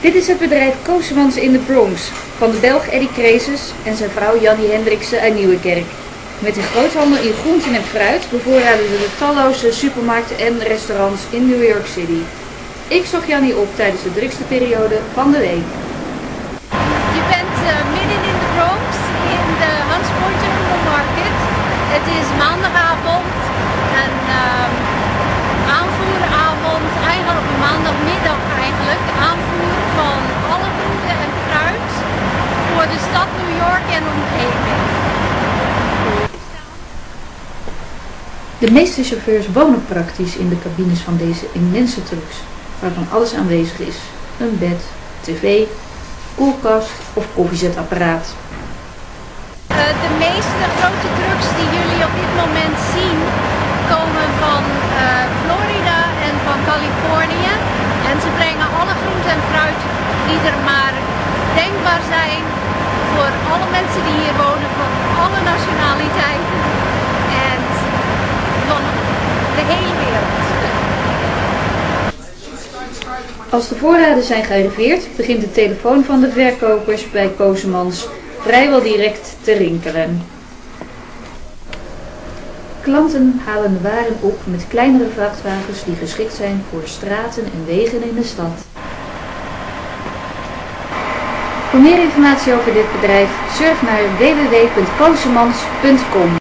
Dit is het bedrijf Koosemans in de Bronx van de Belg Eddie Kreses en zijn vrouw Jannie Hendriksen uit Nieuwekerk. Met een groothandel in groenten en fruit bevoorraden ze de talloze supermarkten en restaurants in New York City. Ik zocht Jannie op tijdens de drukste periode van de week. Je bent uh, midden in de Bronx, in de Hans Market. Het is maandagavond en uh, aanvoeravond, eigenlijk op maandagmiddag eigenlijk, aanvoer van alle groenten en fruit voor de stad New York en omgeving. De meeste chauffeurs wonen praktisch in de cabines van deze immense trucks, waarvan alles aanwezig is. Een bed, tv, koelkast of koffiezetapparaat. Uh, de meeste grote trucks die jullie op dit moment zien komen van uh, Florida en van Californië. En ze brengen alle groenten en fruit die er maar denkbaar zijn voor alle mensen die hier wonen, van alle nationaliteiten en van Als de voorraden zijn gearriveerd, begint de telefoon van de verkopers bij Kozemans vrijwel direct te rinkelen. Klanten halen de waren op met kleinere vrachtwagens die geschikt zijn voor straten en wegen in de stad. Voor meer informatie over dit bedrijf surf naar www.kozemans.com.